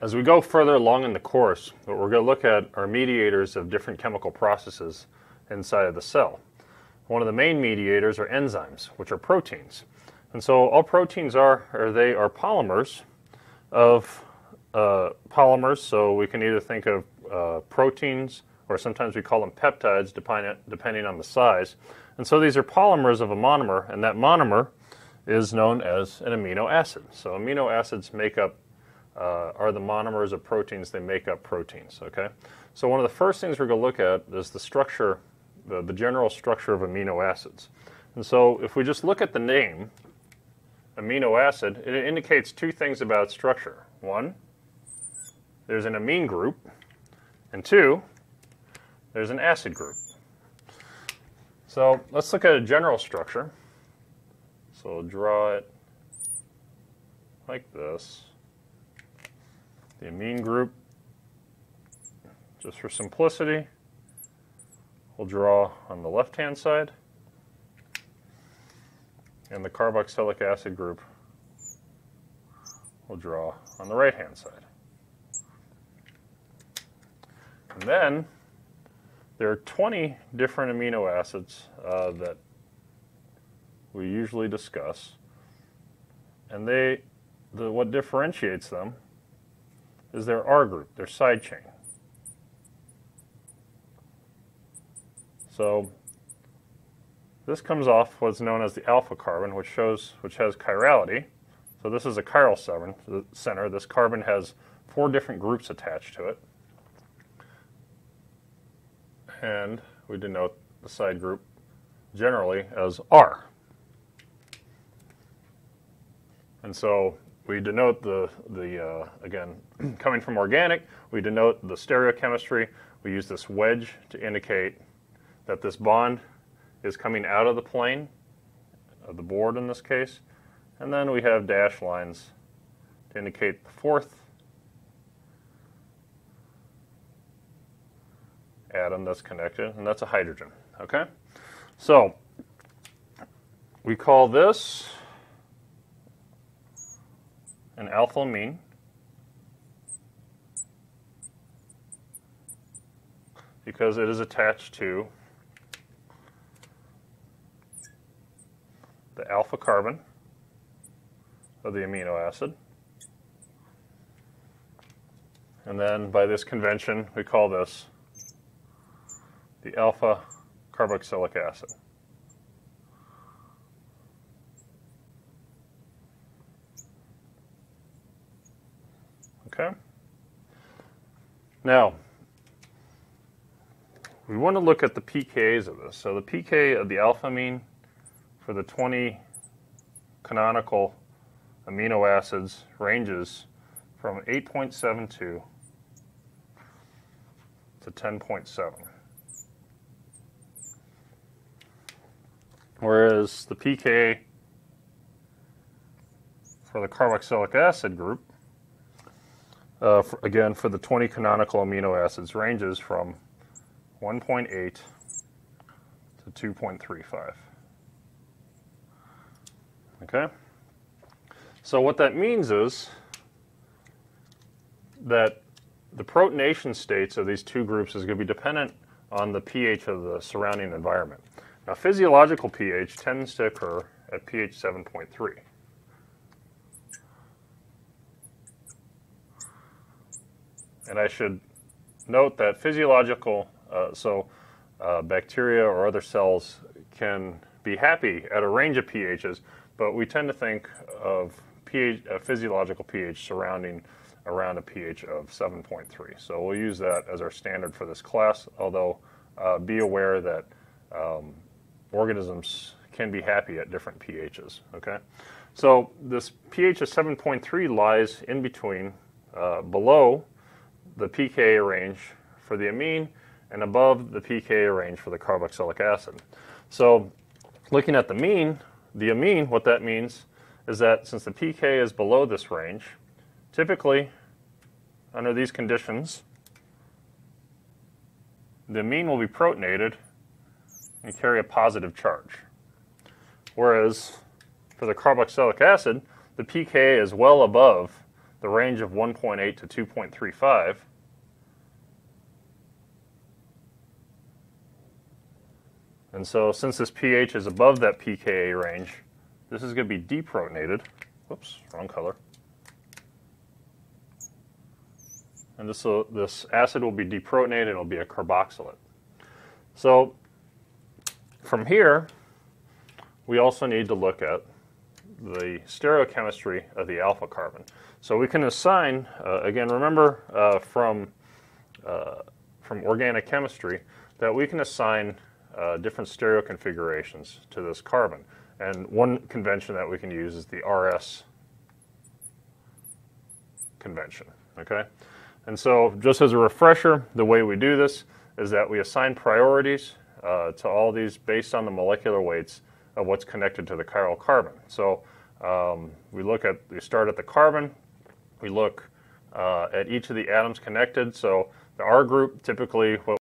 as we go further along in the course, what we're going to look at are mediators of different chemical processes inside of the cell. One of the main mediators are enzymes, which are proteins. And so all proteins are, or they are polymers of uh, polymers. So we can either think of uh, proteins or sometimes we call them peptides depending, depending on the size. And so these are polymers of a monomer, and that monomer is known as an amino acid. So amino acids make up uh, are the monomers of proteins. They make up proteins. Okay. So one of the first things we're going to look at is the structure, the, the general structure of amino acids. And so if we just look at the name, amino acid, it indicates two things about structure. One, there's an amine group, and two, there's an acid group. So let's look at a general structure. So we'll draw it like this. The amine group, just for simplicity, we'll draw on the left-hand side. And the carboxylic acid group we'll draw on the right-hand side. And then there are 20 different amino acids uh, that we usually discuss. And they, the, what differentiates them is their R group, their side chain. So this comes off what's known as the alpha carbon, which shows which has chirality. So this is a chiral center. This carbon has four different groups attached to it and we denote the side group generally as R. And so we denote the, the uh, again, coming from organic, we denote the stereochemistry. We use this wedge to indicate that this bond is coming out of the plane, of the board in this case. And then we have dash lines to indicate the fourth atom that's connected, and that's a hydrogen. Okay? So, we call this an alpha amine. Because it is attached to the alpha carbon of the amino acid. And then by this convention, we call this the alpha carboxylic acid. Okay? Now, we want to look at the pKa's of this. So the pK of the alpha amine for the 20 canonical amino acids ranges from 8.72 to 10.7. Whereas the pK for the carboxylic acid group, uh, for, again, for the 20 canonical amino acids, ranges from 1.8 to 2.35. Okay? So what that means is that the protonation states of these two groups is going to be dependent on the pH of the surrounding environment. Now, physiological pH tends to occur at pH 7.3. And I should note that physiological, uh, so uh, bacteria or other cells can be happy at a range of pHs, but we tend to think of pH, uh, physiological pH surrounding around a pH of 7.3. So we'll use that as our standard for this class, although uh, be aware that um, organisms can be happy at different pHs. Okay, so this pH of 7.3 lies in between, uh, below the pKa range for the amine and above the pKa range for the carboxylic acid. So, looking at the mean, the amine, what that means is that since the pK is below this range, typically under these conditions, the amine will be protonated and carry a positive charge. Whereas for the carboxylic acid, the pKa is well above the range of 1.8 to 2.35. And so since this pH is above that pKa range, this is going to be deprotonated. Whoops, wrong color. And this, will, this acid will be deprotonated, it'll be a carboxylate. So from here, we also need to look at the stereochemistry of the alpha carbon. So we can assign, uh, again, remember uh, from, uh, from organic chemistry that we can assign uh, different stereo configurations to this carbon. And one convention that we can use is the RS convention, okay? And so just as a refresher, the way we do this is that we assign priorities uh, to all these based on the molecular weights of what's connected to the chiral carbon. So um, we look at, we start at the carbon, we look uh, at each of the atoms connected. So the R group, typically what